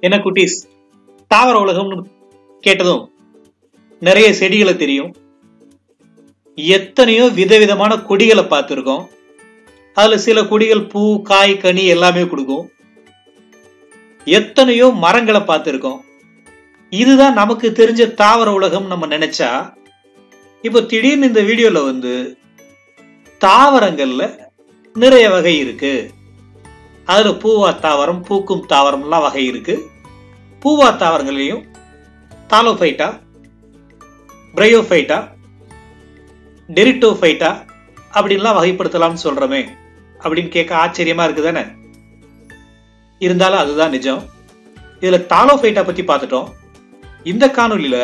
என்ன குட்டீஸ்? தாவர உலகம்னு கேட்டதும் நிறைய செடிகளை தெரியும். எத்தனையோ விதவிதமான கொடிகளை பார்த்துருக்கோம். அதில் சில கொடிகள் பூ காய் கனி எல்லாமே கொடுக்கும். எத்தனையோ மரங்களை பார்த்துருக்கோம். இதுதான் நமக்கு தெரிஞ்ச தாவர உலகம் நம்ம நினைச்சா இப்போ திடீர்னு இந்த வீடியோவில் வந்து தாவரங்களில் நிறைய வகை இருக்குது அதில் பூவா தாவரம் பூக்கும் தாவரம்லாம் வகை இருக்குது பூவா தாவரங்களையும் தாலோஃபைட்டா பிரையோஃபைட்டா டெரிட்டோஃபைட்டா அப்படின்லாம் வகைப்படுத்தலாம்னு சொல்கிறோமே அப்படின்னு கேட்க ஆச்சரியமாக இருக்குது தானே இருந்தாலும் அதுதான் நிஜம். இதில் தாலோஃபைட்டா பற்றி பார்த்துட்டோம். இந்த காணொலியில்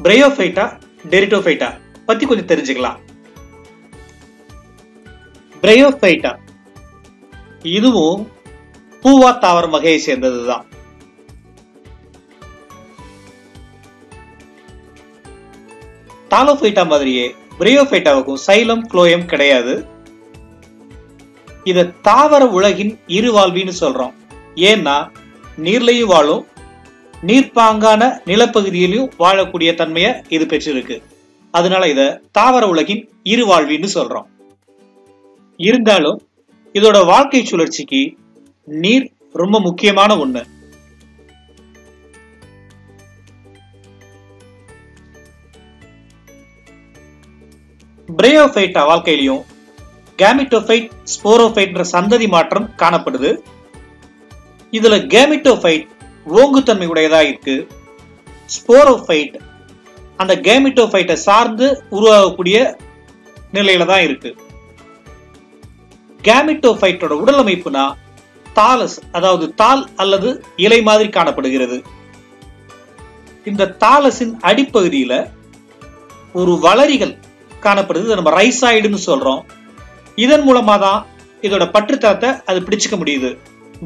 பிரையோஃபைட்டா டெரிட்டோஃபைட்டா பற்றி கொஞ்சம் தெரிஞ்சுக்கலாம். பிரையோஃபைட்டா இதுவும் பூவா தாவரம் வகையை சேர்ந்ததுதான். தாலோஃபைட்டா மாதிரியே பிரையோஃபைட்டாவுக்கும் சைலம் குளோயம் கிடையாது. இத தாவர உலகின் இருவாழ்வின்னு சொல்றோம். ஏன்னா நீர்லையும் வாழும் நீர்ப்பாங்கான நிலப்பகுதியிலும் வாழக்கூடிய தன்மையை இது பெற்றிருக்கு. அதனால இத தாவர உலகின் இருவாழ்வின்னு சொல்றோம். இருந்தாலும் இதோட வாழ்க்கை சுழற்சிக்கு நீர் ரொம்ப முக்கியமான ஒண்ணு. பிரேயோஃபைட்டா வாழ்க்கையிலையும் கேமிட்டோஃபைட் ஸ்போரோஃபைட்ன்ற சந்ததி மாற்றம் காணப்படுது. இதுல கேமிட்டோஃபைட் ஓங்குத்தன்மை உடையதா இருக்கு. ஸ்போரோஃபைட் அந்த கேமிட்டோஃபைட்டை சார்ந்து உருவாகக்கூடிய நிலையில தான் இருக்குது கேமிட்டோஃபைட்டோட உடல் அமைப்புனா தாலஸ் அதாவது தால் அல்லது இலை மாதிரி காணப்படுகிறது. இந்த தாலஸின் அடிப்பகுதியில ஒரு வளரிகள் காணப்படுது நம்ம ரைசாய்டுன்னு சொல்றோம். இதன் மூலமா தான் இதோட பற்றுத்தளத்தை அது பிடிச்சிக்க முடியுது.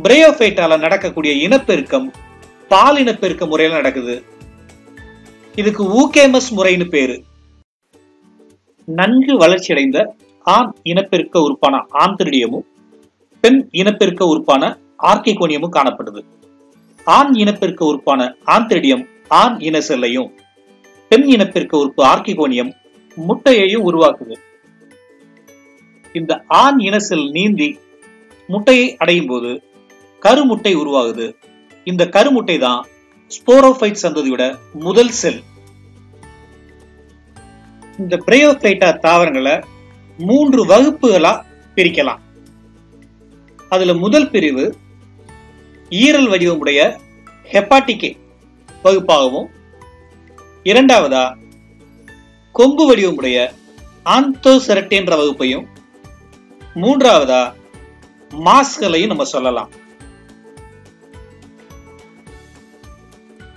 பிரேயோஃபைட்டால நடக்கக்கூடிய இனப்பெருக்கம் பால் இனப்பெருக்க முறையில நடக்குது. இதுக்கு ஊகேமஸ் முறைன்னு பேரு. நன்கு வளர்ச்சி அடைந்த ஆண் இனப்பெருக்க உறுப்பான ஆந்திரிடியமும் பெண் இனப்பெருக்க உறுப்பான ஆர்கிகோனியமும் காணப்படுது. ஆண் இனப்பெருக்க உறுப்பான ஆந்திரிடியம் ஆண் இன செல்லையும் பெண் இனப்பெருக்க உறுப்பு ஆர்கிகோனியம் முட்டையையும் உருவாக்குது. இந்த ஆண் இன செல் நீந்தி முட்டையை அடையும் போது கருமுட்டை உருவாகுது. இந்த கருமுட்டை தான் ஸ்போரோஃபைட் சந்ததியோட முதல் செல். இந்த பிரயோஃபைட்டா தாவரங்களை மூன்று வகுப்புகளா பிரிக்கலாம். அதுல முதல் பிரிவு ஈரல் வடிவமுடைய ஹெப்பாட்டிகே வகுப்பாகவும் இரண்டாவதா கொம்பு வடிவமுடைய ஆந்தோசெரட்டே என்ற வகுப்பையும் மூன்றாவதா மாஸ்களையும் நம்ம சொல்லலாம்.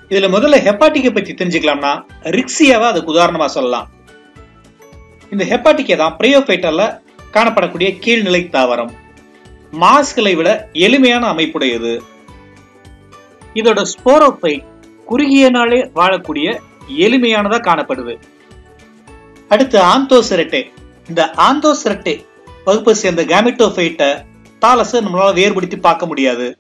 இதுல முதல்ல ஹெப்பாட்டிக்கை பத்தி தெரிஞ்சுக்கலாம்னா ரிக்ஸியாவை அதுக்கு உதாரணமா சொல்லலாம். இந்த ஹெப்பாட்டிக்கே தான் பிரையோஃபைட்டல்ல காணப்படக்கூடிய கீழ்நிலை தாவரம். மாஸ்களை விட எளிமையான அமைப்புடையது. இதோட ஸ்போரோஃபைட் குறுகிய நாளே வாழக்கூடிய எளிமையானதா காணப்படுது. அடுத்து ஆந்தோசெரட்டே. இந்த ஆந்தோசெரட்டே வகுப்பை சேர்ந்த கேமிட்டோஃபைட்டை தாலஸை நம்மளால வேறுபடுத்தி பார்க்க முடியாது.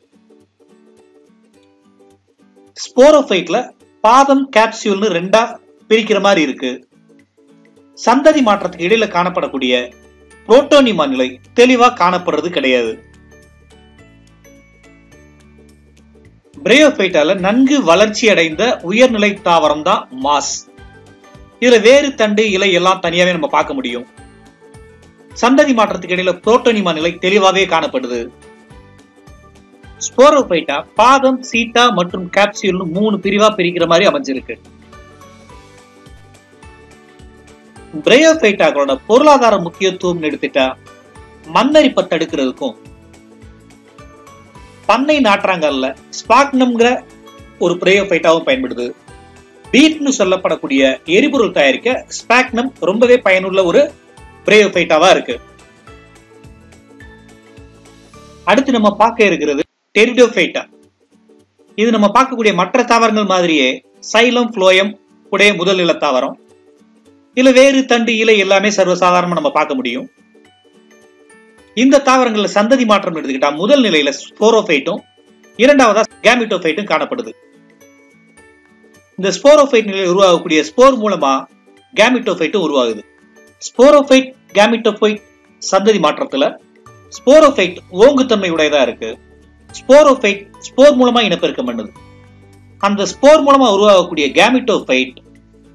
ஸ்போரோஃபைட்ல பாதம் கேப்சியூல்னு ரெண்டா பிரிக்கிற மாதிரி இருக்கு. சந்ததி மாற்றத்துக்கு இடையில காணப்படக்கூடிய புரோட்டோனிமா நிலை தெளிவா காணப்படுறது கிடையாது. பிரேயோஃபைட்டால நன்கு வளர்ச்சி அடைந்த உயர்நிலை தாவரம் தான் மாஸ். இதுல வேறு தண்டு இலை எல்லாம் தனியாவே நம்ம பார்க்க முடியும். சந்ததி மாற்றத்துக்கு இடையில புரோட்டோனிமா நிலை தெளிவாகவே காணப்படுது. ஸ்போரோபைட்டா பாதம் சீட்டா மற்றும் கேப்சியூல் மூணு பிரிவா பிரிக்கிற மாதிரி அமைஞ்சிருக்கு. பிரயோபைட்டாக்களோட பொருளாதார முக்கியத்துவம் எடுத்துட்டா மண்ணரிப்பை தடுக்கிறதுக்கும் பண்ணை நாற்றாங்கல்ல ஸ்பாக்னம்ங்கிற ஒரு பிரயோபைட்டாவும் பயன்படுது. பீட்னு சொல்லப்படக்கூடிய எரிபொருள் தயாரிக்க ஸ்பாக்னம் ரொம்பவே பயனுள்ள ஒரு பிரயோபைட்டாவா இருக்கு. அடுத்து நம்ம பார்க்க இருக்கிறது டெரிடோஃபைட்டா இது நம்ம பார்க்கக்கூடிய மற்ற தாவரங்கள் மாதிரியே சைலம் புளோயம் உடைய முதல் நில தாவரம் இல்ல வேறு தண்டு இலை எல்லாமே சர்வசாதாரணமா நம்ம பார்க்க முடியும். இந்த தாவரங்கள்ல சந்ததி மாற்றம் எடுத்துக்கிட்டா முதல் நிலையில ஸ்போரோஃபைட்டும் இரண்டாவதா கேமிட்டோஃபைட்டும் காணப்படுது. இந்த ஸ்போரோஃபைட் நிலையில் உருவாகக்கூடிய ஸ்போர் மூலமா கேமிட்டோஃபைட்டும் உருவாகுது. ஸ்போரோஃபைட் கேமிட்டோஃபைட் சந்ததி மாற்றத்துல ஸ்போரோஃபைட் ஓங்குத்தன்மை உடையதா இருக்கு. ஸ்போரோஃபைட் ஸ்போர் மூலமா இனப்பெருக்கம் பண்ணுது. அந்த ஸ்போர் மூலமா உருவாகக்கூடிய கேமிட்டோஃபைட்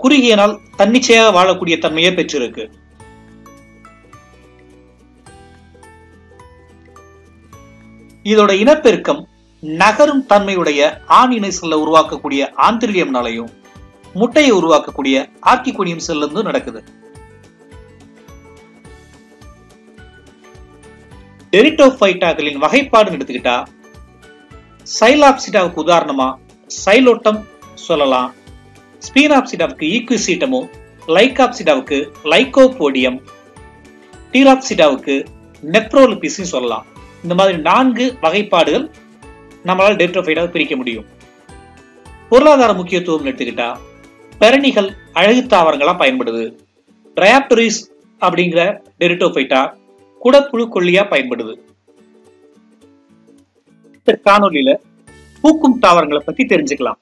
குறுகிய நாள் தன்னிச்சையாக வாழக்கூடிய தன்மையை பெற்றிருக்கு. இதோட இனப்பெருக்கம் நகரும் தன்மையுடைய ஆண் இணை செல்ல உருவாக்கக்கூடிய ஆந்திரிலியம்னாலையும் முட்டையை உருவாக்கக்கூடிய ஆர்கிகோனியம் செல்லிருந்து நடக்குது. டெரிட்டோஃபைட்டாக்களின் வகைப்பாடுன்னு எடுத்துக்கிட்டா சைலாப்சிட்டாவுக்கு உதாரணமா சைலோட்டம் சொல்லலாம் ஸ்பீனாப்சிடாவுக்கு ஈக்விசீட்டமும் லைகாப்சிடாவுக்கு லைகோபோடியம் டீராப்சிடாவுக்கு நெப்ரோலிபிஸும் சொல்லலாம். இந்த மாதிரி நான்கு வகைப்பாடுகள் நம்மளால் டெட்ரோஃபைடாக பிரிக்க முடியும். பொருளாதார முக்கியத்துவம் எடுத்துக்கிட்டா பெரணிகள் அழகு தாவரங்களா பயன்படுது. ட்ரையாப்டரிஸ் அப்படிங்கிற டெரிட்டோஃபைட்டா குடப்புழு கொல்லியா பயன்படுது. இந்த காணொலியில பூக்கும் தாவரங்களை பத்தி தெரிஞ்சுக்கலாம்.